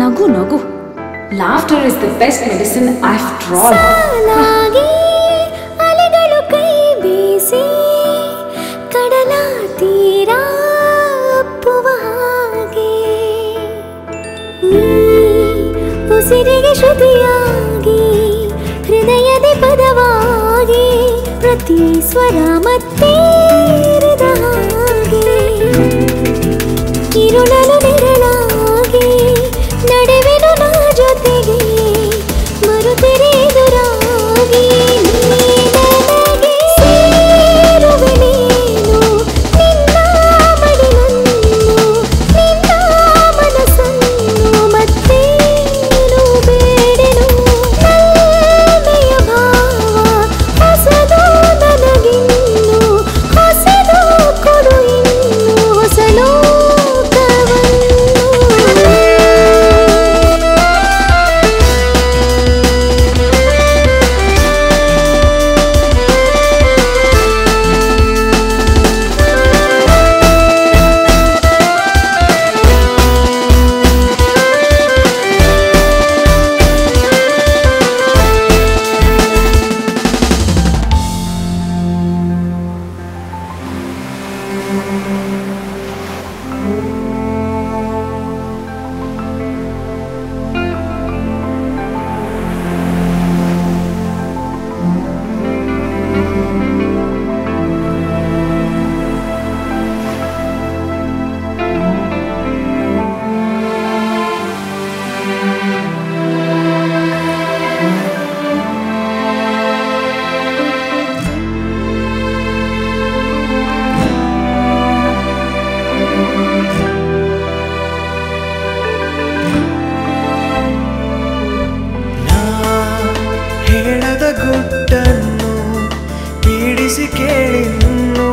ನಗು ನಗು. Laughter is the best medicine after all ಅಲೆಗಳು ಕೈ ಬೀಸಿ, ಕಡಲ ತೀರ ಹಾಗೆ. ಉಸಿರಿಗೆ ಶ್ರುತಿಯಾಗಿ, ಹೃದಯದ ಪದವಾಗಿ ಪ್ರತಿ ಸ್ವರ ಮತ್ತೇರಿದ ಗುಟ್ಟನ್ನು ಪೀಡಿಸಿ ಕೇಳಿನ್ನು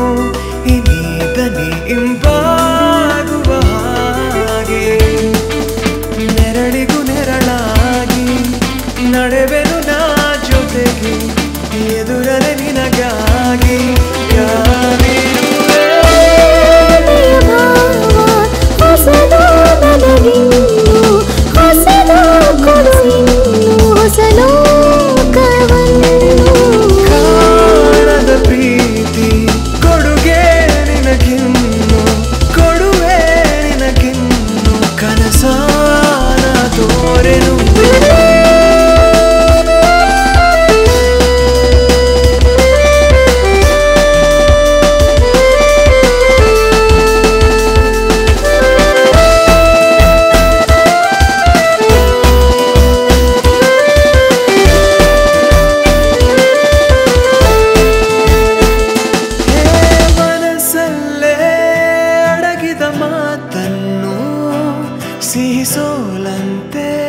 ಇನ್ನೀತನಿ ಇಂಪಾಗುವ ಹಾಗೆ. ನೆರಳಿಗೂ ನೆರಳಾಗಿ ನಡೆವೆನು se hizo la antena.